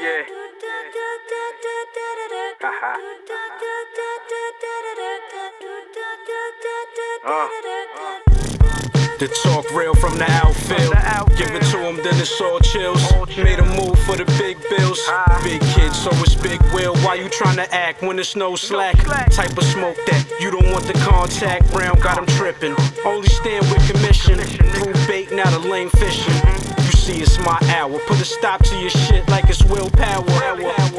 Yeah. The talk real from the outfield. Give it to him, then it's all chills. Made a move for the big bills. Big kid, so it's big will. Why you tryna act when it's no slack? Type of smoke that you don't want the contact. Brown got him tripping. Only stand with commission. Through bait, now the lane fishing. See, it's my hour. Put a stop to your shit like it's willpower.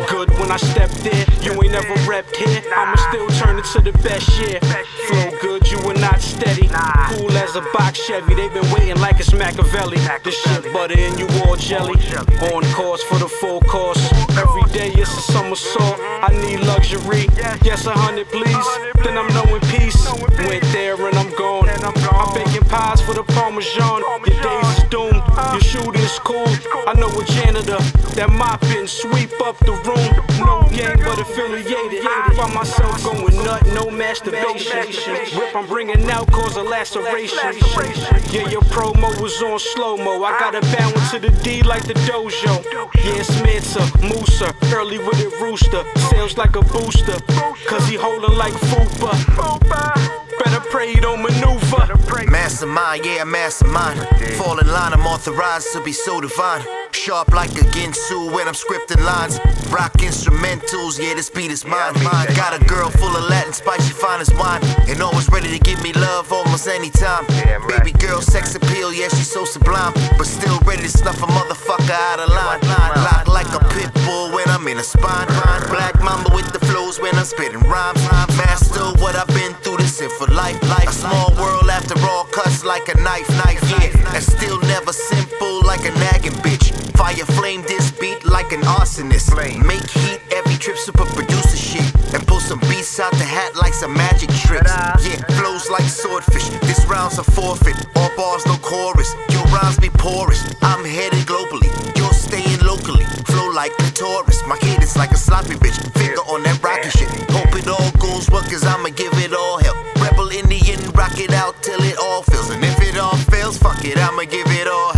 Good when I step there. You ain't never repped here. I'ma still turn it to the best year. Flow good, you were not steady. Cool as a box Chevy. They been waiting like it's Machiavelli. This shit butter and you all jelly. On course for the full course. Every day it's a somersault. I need luxury. Yes, a hundred please. Then I'm knowing peace. Went there and I'm gone. I'm baking pies for the Parmesan. Your doomed. Your shooting's cool. I know a janitor that mopping, sweep up the room. No gang but affiliated. Find myself going nut, no masturbation. Rip I'm bringing out cause a laceration. Yeah, your promo was on slow mo. I got it bound to the D like the dojo. Yeah, it's Musa, early with it rooster. Sounds like a booster, cause he holding like Fupa. Mastermind, yeah, mastermind. Fall in line, I'm authorized to be so divine. Sharp like a Ginsu when I'm scripting lines. Rock instrumentals, yeah, this beat is mine. Got a girl full of Latin spice, she fine as wine. And always ready to give me love almost anytime. Baby girl, sex appeal, yeah, she's so sublime. But still ready to snuff a motherfucker out of line. Lock like a pit bull when I'm in a spine. Black mamba with the flows when I'm spitting rhymes. Master what I've been through, this it for life. life. Knife, knife, yeah. And still never simple like a nagging bitch. Fire flame this beat like an arsonist. Make heat every trip, super producer shit. And pull some beats out the hat like some magic tricks. Yeah, flows like swordfish. This round's a forfeit. All bars, no chorus. Your rhymes be porous. I'm headed globally. You're staying locally. Flow like clitoris. My cadence like a sloppy bitch. And if it all fails, fuck it, I'ma give it all